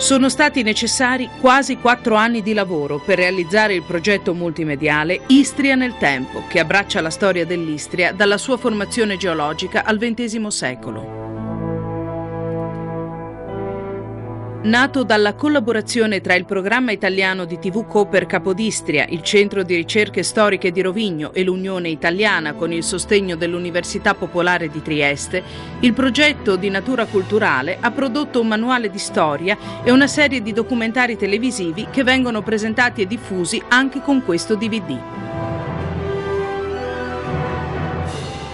Sono stati necessari quasi quattro anni di lavoro per realizzare il progetto multimediale Istria nel tempo, che abbraccia la storia dell'Istria dalla sua formazione geologica al XX secolo. Nato dalla collaborazione tra il programma italiano di TV Cooper Capodistria, il Centro di Ricerche Storiche di Rovigno e l'Unione Italiana con il sostegno dell'Università Popolare di Trieste, il progetto di natura culturale ha prodotto un manuale di storia e una serie di documentari televisivi che vengono presentati e diffusi anche con questo DVD.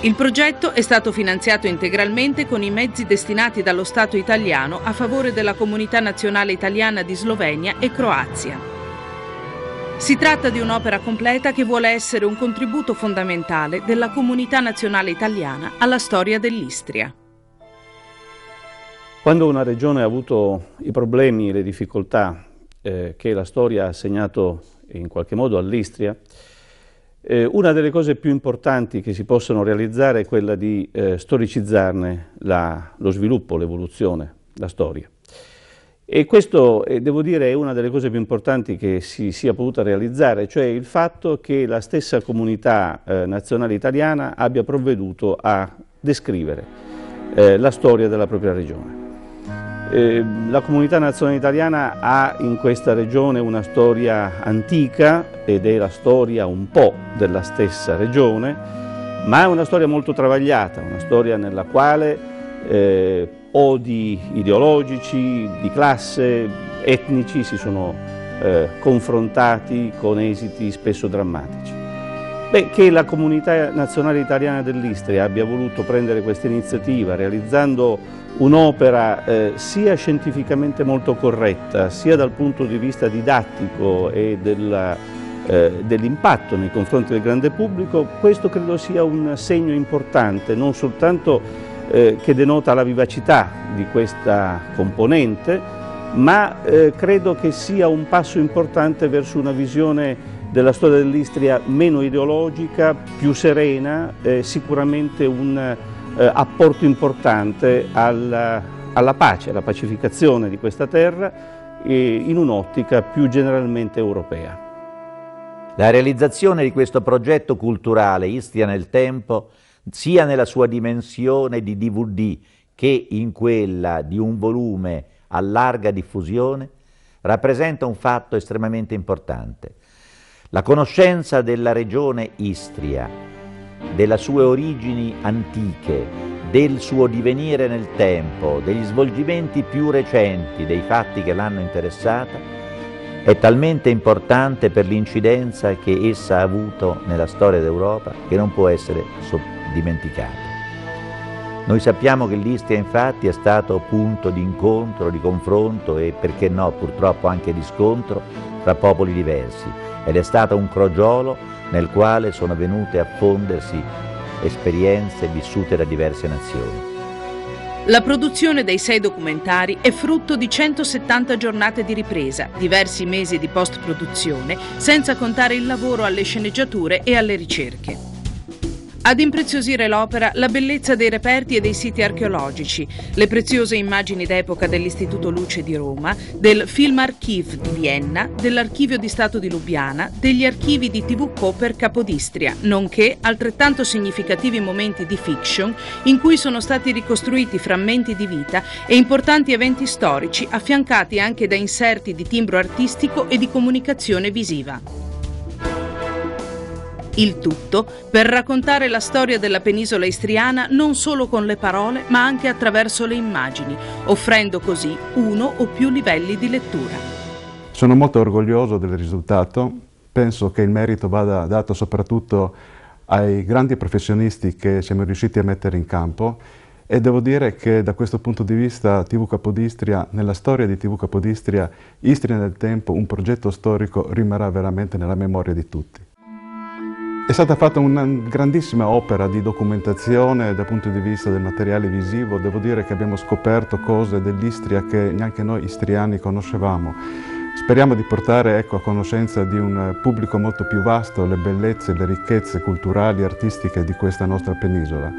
Il progetto è stato finanziato integralmente con i mezzi destinati dallo Stato italiano a favore della comunità nazionale italiana di Slovenia e Croazia. Si tratta di un'opera completa che vuole essere un contributo fondamentale della comunità nazionale italiana alla storia dell'Istria. Quando una regione ha avuto i problemi e le difficoltà eh, che la storia ha segnato in qualche modo all'Istria, eh, una delle cose più importanti che si possono realizzare è quella di eh, storicizzarne la, lo sviluppo, l'evoluzione, la storia. E questo, eh, devo dire, è una delle cose più importanti che si sia potuta realizzare, cioè il fatto che la stessa comunità eh, nazionale italiana abbia provveduto a descrivere eh, la storia della propria regione. Eh, la comunità nazionale italiana ha in questa regione una storia antica ed è la storia un po' della stessa regione, ma è una storia molto travagliata, una storia nella quale eh, odi ideologici, di classe, etnici si sono eh, confrontati con esiti spesso drammatici. Beh, che la comunità nazionale italiana dell'Istria abbia voluto prendere questa iniziativa realizzando un'opera eh, sia scientificamente molto corretta, sia dal punto di vista didattico e eh, dell'impatto nei confronti del grande pubblico, questo credo sia un segno importante, non soltanto eh, che denota la vivacità di questa componente, ma eh, credo che sia un passo importante verso una visione della storia dell'Istria meno ideologica, più serena, sicuramente un eh, apporto importante alla, alla, pace, alla pacificazione di questa terra eh, in un'ottica più generalmente europea. La realizzazione di questo progetto culturale Istria nel tempo, sia nella sua dimensione di DVD che in quella di un volume a larga diffusione, rappresenta un fatto estremamente importante. La conoscenza della regione Istria, delle sue origini antiche, del suo divenire nel tempo, degli svolgimenti più recenti dei fatti che l'hanno interessata, è talmente importante per l'incidenza che essa ha avuto nella storia d'Europa che non può essere dimenticata. Noi sappiamo che l'Istria infatti è stato punto di incontro, di confronto e perché no purtroppo anche di scontro tra popoli diversi ed è stata un crogiolo nel quale sono venute a fondersi esperienze vissute da diverse nazioni. La produzione dei sei documentari è frutto di 170 giornate di ripresa, diversi mesi di post-produzione, senza contare il lavoro alle sceneggiature e alle ricerche. Ad impreziosire l'opera la bellezza dei reperti e dei siti archeologici, le preziose immagini d'epoca dell'Istituto Luce di Roma, del Film Archive di Vienna, dell'Archivio di Stato di Lubiana, degli archivi di TV Cooper Capodistria, nonché altrettanto significativi momenti di fiction in cui sono stati ricostruiti frammenti di vita e importanti eventi storici affiancati anche da inserti di timbro artistico e di comunicazione visiva. Il tutto per raccontare la storia della penisola istriana non solo con le parole, ma anche attraverso le immagini, offrendo così uno o più livelli di lettura. Sono molto orgoglioso del risultato. Penso che il merito vada dato soprattutto ai grandi professionisti che siamo riusciti a mettere in campo e devo dire che da questo punto di vista TV Capodistria, nella storia di TV Capodistria, Istria nel tempo, un progetto storico rimarrà veramente nella memoria di tutti. È stata fatta una grandissima opera di documentazione dal punto di vista del materiale visivo. Devo dire che abbiamo scoperto cose dell'Istria che neanche noi istriani conoscevamo. Speriamo di portare ecco, a conoscenza di un pubblico molto più vasto le bellezze, le ricchezze culturali e artistiche di questa nostra penisola.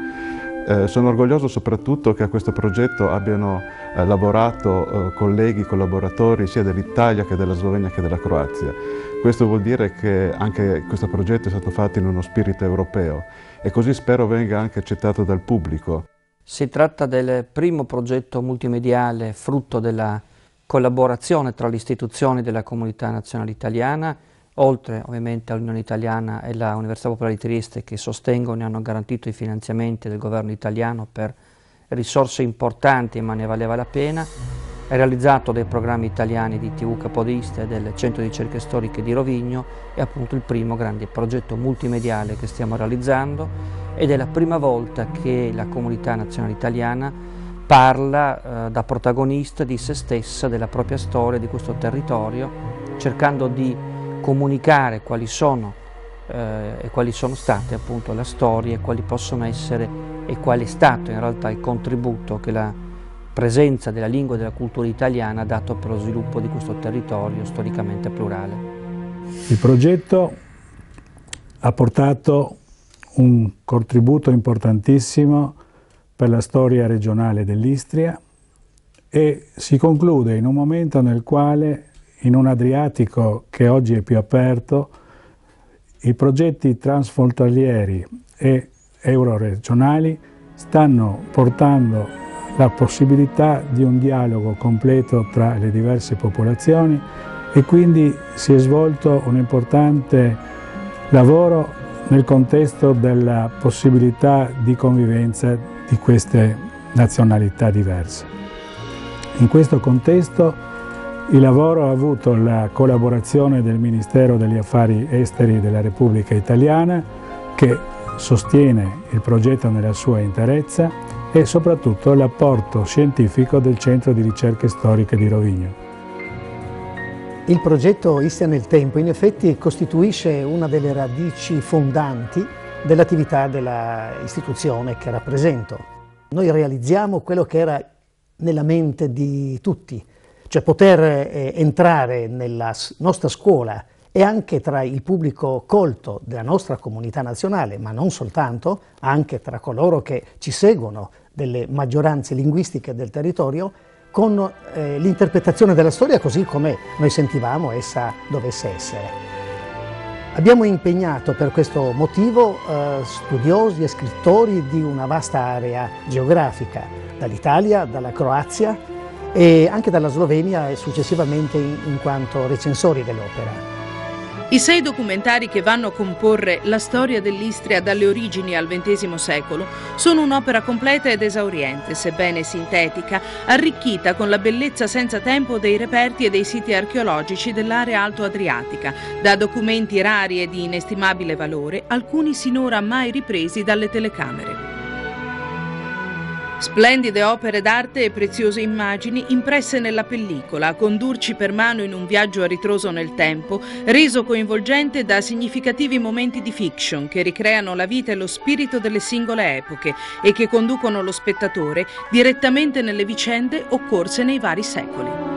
Eh, sono orgoglioso soprattutto che a questo progetto abbiano eh, lavorato eh, colleghi, collaboratori sia dell'Italia che della Slovenia che della Croazia. Questo vuol dire che anche questo progetto è stato fatto in uno spirito europeo e così spero venga anche accettato dal pubblico. Si tratta del primo progetto multimediale frutto della collaborazione tra le istituzioni della comunità nazionale italiana, oltre ovviamente all'Unione Italiana e l'Università Popolare di Trieste che sostengono e hanno garantito i finanziamenti del governo italiano per risorse importanti ma ne valeva la pena, è realizzato dai programmi italiani di TV Capodista e del Centro di Ricerche Storiche di Rovigno, è appunto il primo grande progetto multimediale che stiamo realizzando ed è la prima volta che la comunità nazionale italiana parla eh, da protagonista di se stessa, della propria storia, di questo territorio, cercando di comunicare quali sono eh, e quali sono state appunto la storia e quali possono essere e qual è stato in realtà il contributo che la presenza della lingua e della cultura italiana ha dato per lo sviluppo di questo territorio storicamente plurale. Il progetto ha portato un contributo importantissimo per la storia regionale dell'Istria e si conclude in un momento nel quale in un Adriatico che oggi è più aperto, i progetti transfrontalieri e euroregionali stanno portando la possibilità di un dialogo completo tra le diverse popolazioni e quindi si è svolto un importante lavoro nel contesto della possibilità di convivenza di queste nazionalità diverse. In questo contesto il lavoro ha avuto la collaborazione del Ministero degli Affari Esteri della Repubblica Italiana che sostiene il progetto nella sua interezza e soprattutto l'apporto scientifico del Centro di Ricerche Storiche di Rovigno. Il progetto Istia nel Tempo in effetti costituisce una delle radici fondanti dell'attività dell'istituzione che rappresento. Noi realizziamo quello che era nella mente di tutti, cioè poter eh, entrare nella nostra scuola e anche tra il pubblico colto della nostra comunità nazionale, ma non soltanto, anche tra coloro che ci seguono delle maggioranze linguistiche del territorio, con eh, l'interpretazione della storia così come noi sentivamo essa dovesse essere. Abbiamo impegnato per questo motivo eh, studiosi e scrittori di una vasta area geografica, dall'Italia, dalla Croazia, e anche dalla Slovenia e successivamente in, quanto recensori dell'opera. I sei documentari che vanno a comporre la storia dell'Istria dalle origini al XX secolo sono un'opera completa ed esauriente, sebbene sintetica, arricchita con la bellezza senza tempo dei reperti e dei siti archeologici dell'area alto-adriatica, da documenti rari e di inestimabile valore, alcuni sinora mai ripresi dalle telecamere. Splendide opere d'arte e preziose immagini impresse nella pellicola, a condurci per mano in un viaggio a ritroso nel tempo, reso coinvolgente da significativi momenti di fiction che ricreano la vita e lo spirito delle singole epoche e che conducono lo spettatore direttamente nelle vicende occorse nei vari secoli.